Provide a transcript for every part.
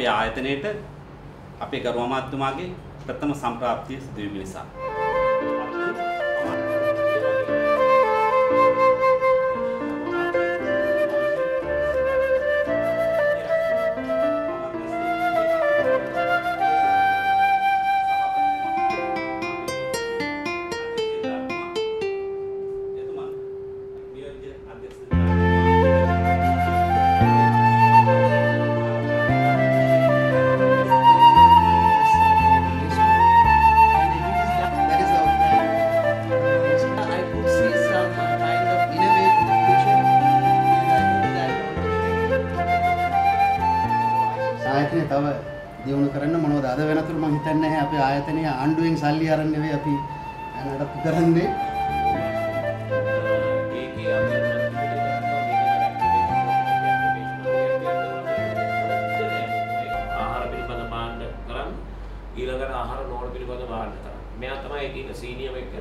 අපේ ආයතනයේට අපේ ගරු අමාත්‍යතුමාගේ ප්‍රථම සම්ප්‍රාප්තිය සිදු වීම නිසා. තව දියුණු කරන්න මොනවද අද වෙනතුරු මම හිතන්නේ නැහැ අපේ ආයතනය ආණ්ඩුවෙන් සල්ලි අරන් නෙවෙයි අපි නඩත්තු කරන්නේ ආහාර පිළිබඳ බාණ්ඩ කරන්න ඊළඟට ආහාර නෝන පිළිබඳ බාණ්ඩ කරන්න. මෙයා තමයි ඒකේ සීනියර් එක.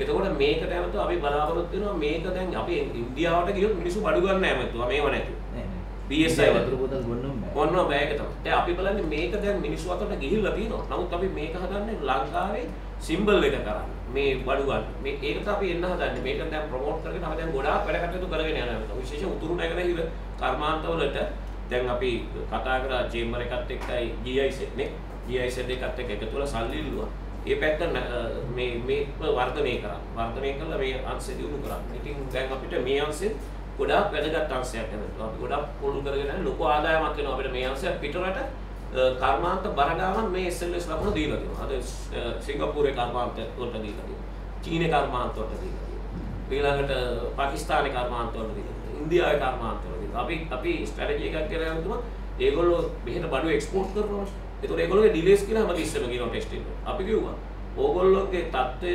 එතකොට මේකට ඇමතුව අපි බලාපොරොත්තු වෙනවා මේක දැන් අපි ඉන්දියාවට ගියොත් මිනිස්සු බඩු ගන්න ඇමතුවා මේව නැතුව. ඔන්න බෑග තමයි. දැන් අපි බලන්නේ මේක දැන් මිනිස්සු අතරට ගිහිල්ලා තියෙනවා. නමුත් අපි මේක හදන්නේ ලංකාවේ සිම්බල් එක කරන්න. මේ බඩු ගන්න. මේ ඒකට අපි එන්න හදන්නේ. මේක දැන් ප්‍රොමෝට් කරගෙන අපි දැන් ගොඩාක් වැඩ කටයුතු කරගෙන යනවා. විශේෂ උතුරු නැගෙනහිර කර්මාන්තවලට දැන් අපි කතා කරා චේම්බර් එකත් එක්කයි GIZ නේ. GIZ එකත් එක්ක එකතු වෙලා සල්ලි ඉල්ලුවා. ඒ පැත්ත මේ මේ වර්ධනය කරා. වර්ධනය කළා මේ අංශය දියුණු කරා. ඉතින් දැන් අපිට මේ අංශෙ ගොඩක් වැදගත් අංශයක් හැමතිස්සෙම. අපි ගොඩක් පොළු කරගෙන යන ලොකු ආදායමක් එනවා අපිට මේ අංශයක් පිටරට කර්මාන්ත බරගාමන් මේ SLS ලකුණු දීලා තියෙනවා. අද සිංගප්පූරේ කර්මාන්ත වලට දීලා තියෙනවා. චීනේ කර්මාන්ත වලට දීලා තියෙනවා. ඊළඟට පාකිස්තානයේ කර්මාන්ත වලට දීලා තියෙනවා. ඉන්දියාවේ කර්මාන්ත වලට දීලා. අපි අපි ස්ට්‍රැටජි එකක් කරලා යනවා. ඒගොල්ලෝ මෙහෙට බඩු එක්ස්පෝට් කරනවා. ඒතකොට ඒගොල්ලෝගේ ඩිලේස් කියලා හැමතිස්සෙම කියනවා ටෙස්ට් එක. අපි කිව්වා ඕගොල්ලෝගේ தত্ত্বය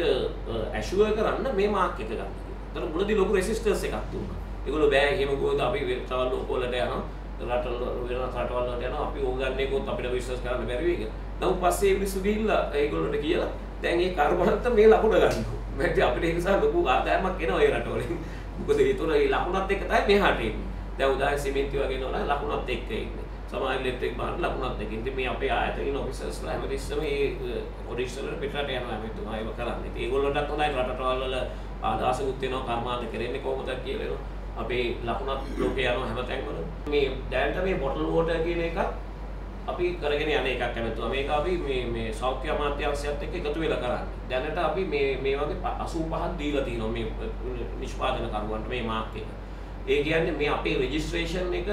ඇෂුවර් කරන්න මේ මාක් එක ගන්න. ඒතකොට මුලදී ලොකු රෙසිස්ටන්ස් එකක් තිබුණා. ඒගොල්ලෝ බෑ එහෙම ගොඩ අපි තව ලෝකවලට යනවා. රටවල වෙන රටවල් වලට යනවා. අපි ඕගන්නේ කොත් අපිට විශ්වාස කරන්න බැරි වෙයි කියලා. නමුත් පස්සේ ඒ මිනිස්සු ගිහිල්ලා ඒගොල්ලොන්ට කියලා දැන් මේ කර්මන්ත මේ ලකුණ ගන්නවා. මැටි අපිට ඒ නිසා ලොකු ආදායමක් එනවා ඒ රටවලින්. මොකද ඒතර ඒ ලකුණත් එක්ක තමයි මෙහාට එන්නේ. දැන් උදාහරණ සිමෙන්ති වගේ නෝනා ලකුණත් එක්ක ඉන්නේ. සමාජ ඉලෙක්ට්‍රික් බාන්න ලකුණත් එක්ක. ඉතින් මේ අපේ ආයතනින් ඔෆිසර්ස්ලා හැමතිස්සෙම මේ ඔරිජිනල් පිටරට යනවා හැමතුමා ඒව කරන්නේ. ඉතින් ඒගොල්ලන්ටත් හොඳයි රටවල් වල ආදාසකුත් වෙනවා කර්මාන්ත කරන්නේ කොහොමද කියලා එනවා. අපේ ලකුණත් ලෝකේ යනවා හැමතැන්වල. මේ දැනට මේ බොටල් වෝටර් කියන එක අපි කරගෙන යන එකක් කැමතුවා. මේක අපි මේ මේ සෞඛ්‍ය අමාත්‍යාංශයත් එක්ක එකතු වෙලා කරන්නේ. දැනට අපි මේ මේ වගේ 85ක් දීලා තියෙනවා මේ නිෂ්පාදන කරුවන්ට මේ මාක් එක. ඒ කියන්නේ මේ අපේ රෙජිස්ට්‍රේෂන් එක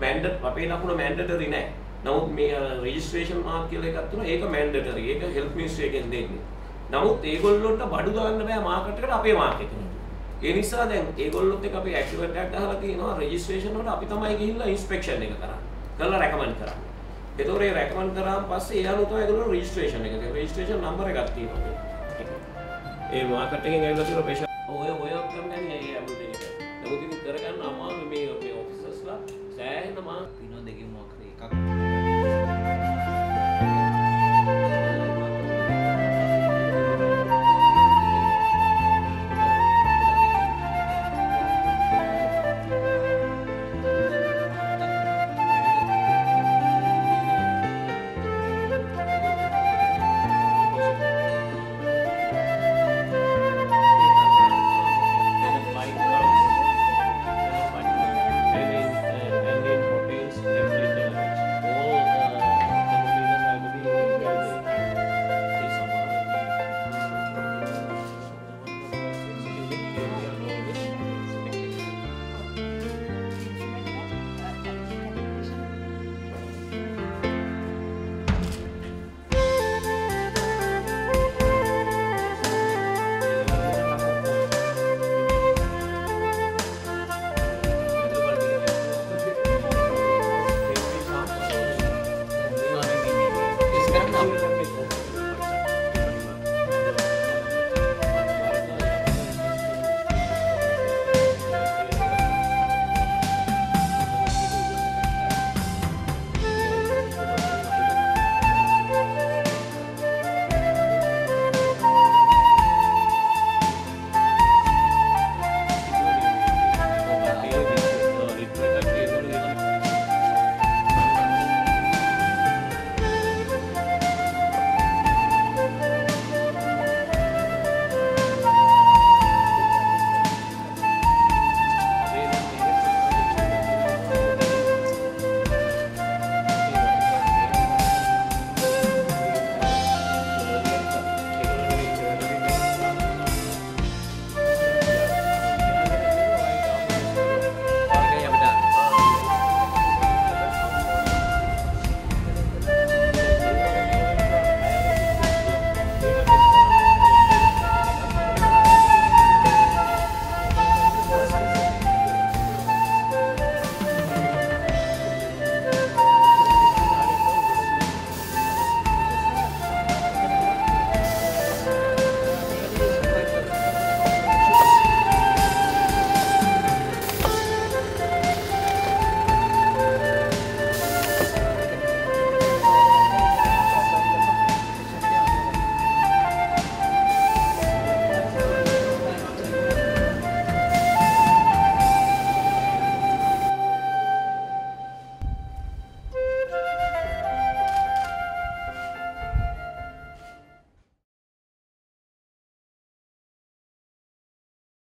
මැන්ඩට් අපේ ලකුණ මැන්ඩටරි නෑ. නමුත් මේ රෙජිස්ට්‍රේෂන් මාක් කියලා එකක් තියෙනවා. ඒක මැන්ඩටරි. ඒක හෙල්ත් මිනිස්ට්‍රි එකෙන් දෙන්නේ. නමුත් ඒගොල්ලොන්ට බඩු දාන්න බෑ මාකට් එකට අපේ මාක් එකට. ඒ නිසා දැන් ඒගොල්ලොත් එක්ක අපි ඇක්ටිවේට් එකක් ගහලා තියෙනවා රෙජිස්ට්‍රේෂන් වලට අපි තමයි ගිහිල්ලා ඉන්ස්පෙක්ෂන් එක කරන්නේ. කරලා රෙකමන්ඩ් කරන්නේ. ඒතකොට ඒ රෙකමන්ඩ් කරාම පස්සේ ඒ අනුව තමයි ඒගොල්ලෝ රෙජිස්ට්‍රේෂන් එක. රෙජිස්ට්‍රේෂන් නම්බර් එකක් තියෙනවා. ඒ මාකට් එකෙන් ඇවිල්ලා තියෙන පේෂන් ඔය ඔය ඔක්කොම ගන්නේ ඒ අමුදෙක. නමුත් ඉතින් කරගන්න අමාරු මේ මේ ඔෆිසර්ස්ලා සෑහෙන මා පිනෝ දෙකෙන් මොකද එකක්